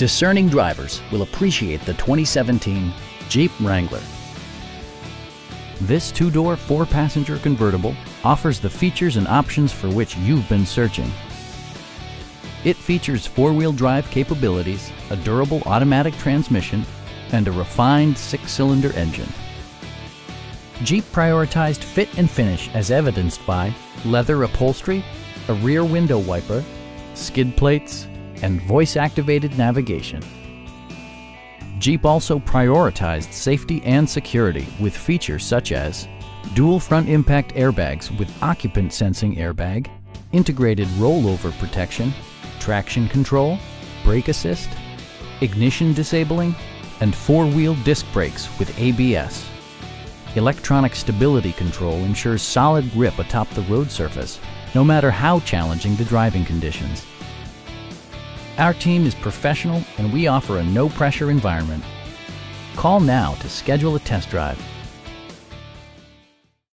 Discerning drivers will appreciate the 2017 Jeep Wrangler. This two-door, four-passenger convertible offers the features and options for which you've been searching. It features four-wheel drive capabilities, a durable automatic transmission, and a refined six-cylinder engine. Jeep prioritized fit and finish as evidenced by leather upholstery, a rear window wiper, skid plates, and voice-activated navigation. Jeep also prioritized safety and security with features such as dual front impact airbags with occupant sensing airbag, integrated rollover protection, traction control, brake assist, ignition disabling, and four-wheel disc brakes with ABS. Electronic stability control ensures solid grip atop the road surface, no matter how challenging the driving conditions. Our team is professional and we offer a no-pressure environment. Call now to schedule a test drive